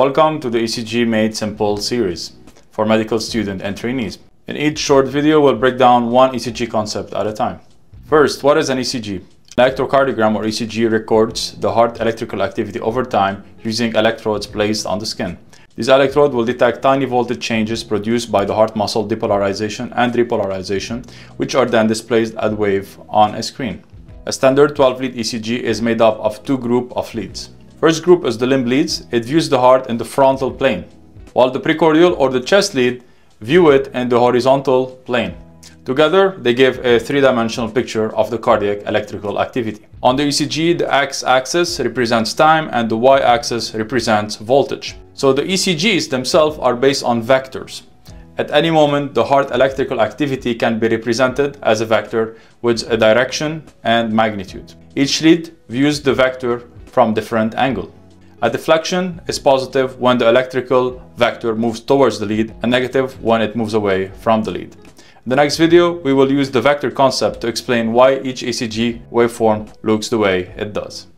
Welcome to the ECG Made Simple series for medical students and trainees. In each short video, we'll break down one ECG concept at a time. First, what is an ECG? Electrocardiogram or ECG records the heart electrical activity over time using electrodes placed on the skin. These electrodes will detect tiny voltage changes produced by the heart muscle depolarization and repolarization, which are then displayed as wave on a screen. A standard 12-lead ECG is made up of two groups of leads. First group is the limb leads. It views the heart in the frontal plane, while the precordial or the chest lead view it in the horizontal plane. Together, they give a three-dimensional picture of the cardiac electrical activity. On the ECG, the x-axis represents time and the y-axis represents voltage. So the ECGs themselves are based on vectors. At any moment, the heart electrical activity can be represented as a vector with a direction and magnitude. Each lead views the vector from different angle. A deflection is positive when the electrical vector moves towards the lead and negative when it moves away from the lead. In the next video, we will use the vector concept to explain why each ECG waveform looks the way it does.